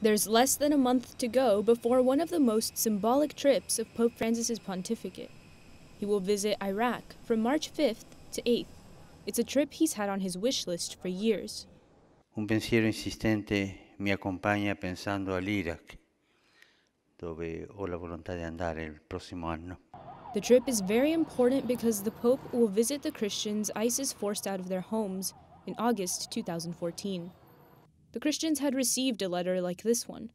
There's less than a month to go before one of the most symbolic trips of Pope Francis's pontificate. He will visit Iraq from March 5th to 8th. It's a trip he's had on his wish list for years. Un pensiero insistente mi accompagna pensando all'Iraq, dove ho la volontà di andare il prossimo anno. The trip is very important because the Pope will visit the Christians ISIS forced out of their homes in August 2014. The Christians had received a letter like this one.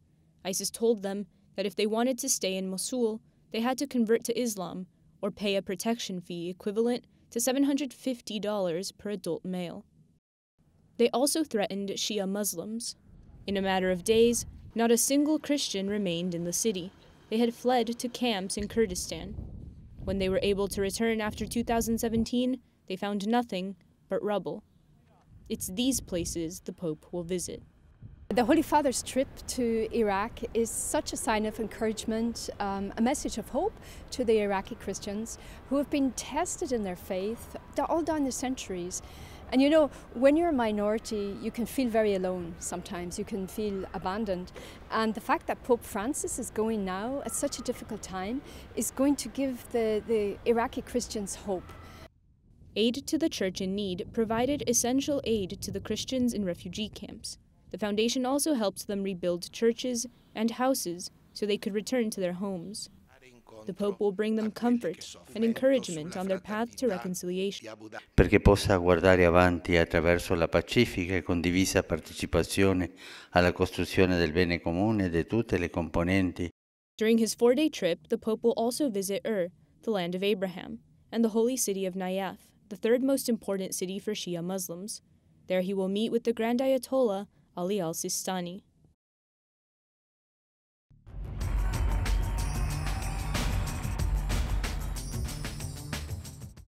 ISIS told them that if they wanted to stay in Mosul, they had to convert to Islam or pay a protection fee equivalent to $750 per adult male. They also threatened Shia Muslims. In a matter of days, not a single Christian remained in the city. They had fled to camps in Kurdistan. When they were able to return after 2017, they found nothing but rubble. It's these places the Pope will visit. The Holy Father's trip to Iraq is such a sign of encouragement, um, a message of hope to the Iraqi Christians who have been tested in their faith all down the centuries. And you know, when you're a minority, you can feel very alone sometimes, you can feel abandoned. And the fact that Pope Francis is going now at such a difficult time is going to give the, the Iraqi Christians hope. Aid to the Church in Need provided essential aid to the Christians in refugee camps. The foundation also helped them rebuild churches and houses so they could return to their homes. The Pope will bring them comfort and encouragement on their path to reconciliation. Perché possa guardare avanti attraverso la pacifica e condivisa partecipazione alla costruzione del bene comune di tutte le componenti. During his four day trip, the Pope will also visit Ur, the land of Abraham, and the holy city of Najaf, the third most important city for Shia Muslims. There he will meet with the Grand Ayatollah Ali al Sistani.